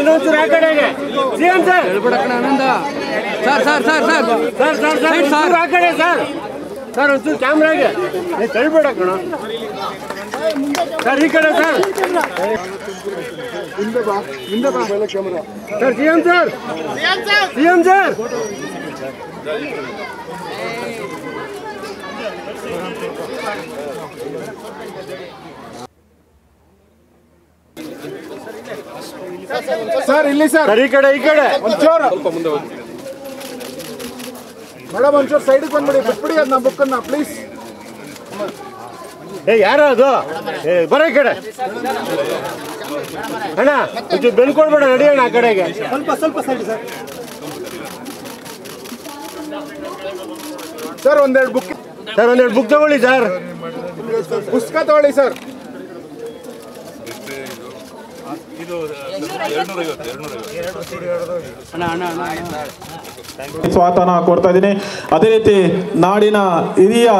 ಇನ್ನೊಂಚೂರು ಆ ಕಡೆಗೆ CM sir sir sir sir sir sir sir sir ಒಂಚೂರು ಆ ಕಡೆ ಸರ್ ಸರ್ ಒಂಚೂರು ಕ್ಯಾಮ್ರಾಗೆ ಏ ತಳ್ಬೇಡ ಕಣ ಸರ್ ಈ ಕಡೆ sir sir CM sir CM sir sir ಇಲ್ಲಿ ಸರ್. ಈ ಕಡೆ ಈ ಕಡೆ. ಒಂಚೂರು. ಮೇಡಮ್ ಒಂಚೂರು ಸೈಡಿಗೆ ಬಂದ್ಬಿಡಿ ಬಿಟ್ಬಿಡಿ ಅದನ್ನ ಬುಕ್ಕನ್ನ ಪ್ಲೀಸ್ ಏ ಯಾರು ಅದು? ಏ ಬರೋ ಈ ಕಡೆ. ಅಣ್ಣ ಒಂಚೂರು ಬೆನ್ ಕೊಡ್ಬೇಡ ನಡಿಯೋಣ ಆ ಕಡೆಗೆ. ಸ್ವಲ್ಪ ಸ್ವಲ್ಪ ಸೈಡ್ ಸರ್. ಸರ್ ಒಂದೆರಡು ಬುಕ್ ಸರ್ ಒಂದೆರಡು ಬುಕ್ ತಗೊಳ್ಳಿ ಸರ್. ಪುಸ್ತಕ ತಗೊಳ್ಳಿ ಸರ್. ಸ್ವಾಗತನ ಕೊಡ್ತಾ ಇದ್ದೀನಿ. ಅದೇ ರೀತಿ ನಾಡಿನ ಹಿರಿಯ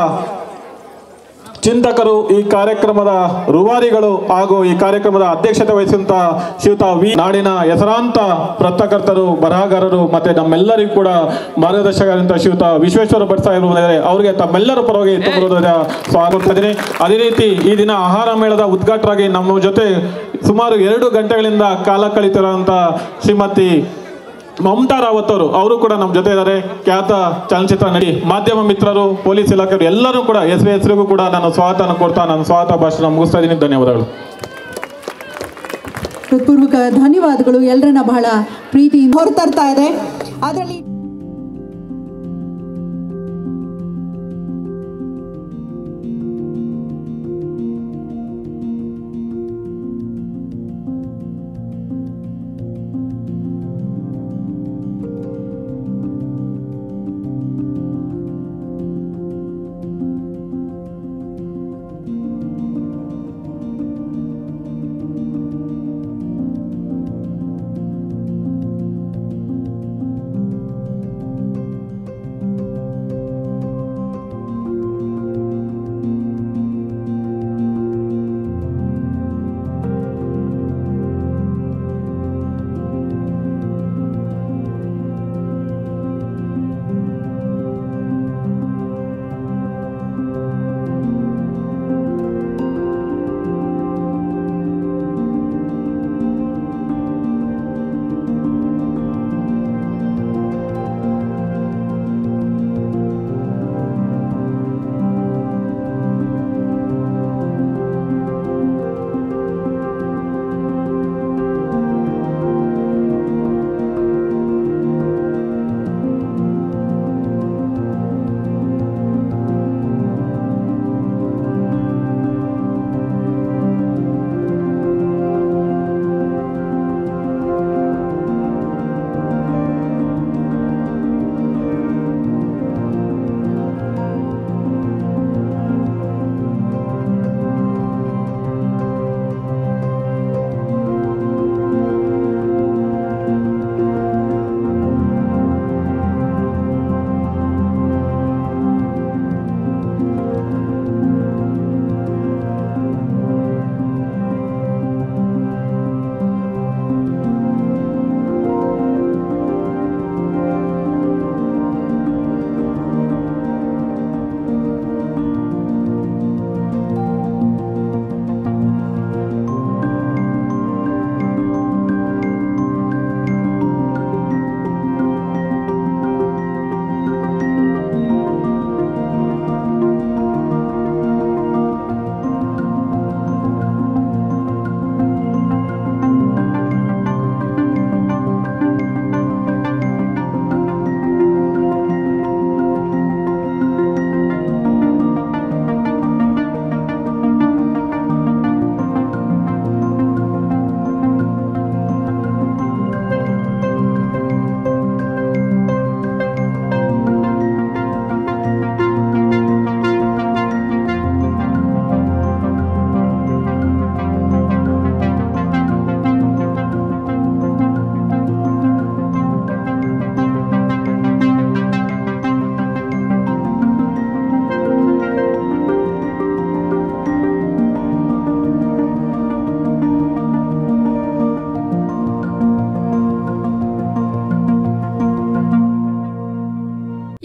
ಚಿಂತಕರು ಈ ಕಾರ್ಯಕ್ರಮದ ರೂವಾರಿಗಳು ಹಾಗೂ ಈ ಕಾರ್ಯಕ್ರಮದ ಅಧ್ಯಕ್ಷತೆ ವಹಿಸಿದಂತ ಶ್ರೀಯುತ ವಿ ನಾಡಿನ ಹೆಸರಾಂತ ಪತ್ರಕರ್ತರು ಬರಹಗಾರರು ಮತ್ತೆ ನಮ್ಮೆಲ್ಲರಿಗೂ ಕೂಡ ಮಾರ್ಗದರ್ಶಕರಂತ ಶ್ರೀಯುತ ವಿಶ್ವೇಶ್ವರ ಭಟ್ ಸಾಹೇಬರು ಅವರಿಗೆ ತಮ್ಮೆಲ್ಲರ ಪರವಾಗಿ ತುಂಬುವುದರ ಸ್ವಾಗತ ಕೊಡ್ತಾ ಇದ್ದೀನಿ ಅದೇ ರೀತಿ ಈ ದಿನ ಆಹಾರ ಮೇಳದ ಉದ್ಘಾಟರಾಗಿ ನಮ್ಮ ಜೊತೆ ಸುಮಾರು ಎರಡು ಗಂಟೆಗಳಿಂದ ಕಾಲ ಕಳೀತಿರುವಂತ ಶ್ರೀಮತಿ ಮಮತಾ ರಾವತ್ ಅವರು ಅವರು ಕೂಡ ನಮ್ಮ ಜೊತೆ ಇದ್ದಾರೆ. ಖ್ಯಾತ ಚಲನಚಿತ್ರ ನಟಿ, ಮಾಧ್ಯಮ ಮಿತ್ರರು, ಪೊಲೀಸ್ ಇಲಾಖೆಯವರು, ಎಲ್ಲರೂ ಕೂಡ ಎಸ್ ಹೆಸರು ಹೆಸರಿಗೂ ಕೂಡ ನಾನು ಸ್ವಾಗತ ಕೊಡ್ತಾ, ನಾನು ಸ್ವಾಗತ ಭಾಷಣ ಮುಗಿಸ್ತಾ ಇದ್ದೀನಿ. ಧನ್ಯವಾದಗಳು. ಹೃತ್ಪೂರ್ವಕ ಧನ್ಯವಾದಗಳು. ಎಲ್ಲರನ್ನ ಬಹಳ ಪ್ರೀತಿಯಿಂದ ಹೊರತರ್ತಾ ಇದೆ. ಅದರಲ್ಲಿ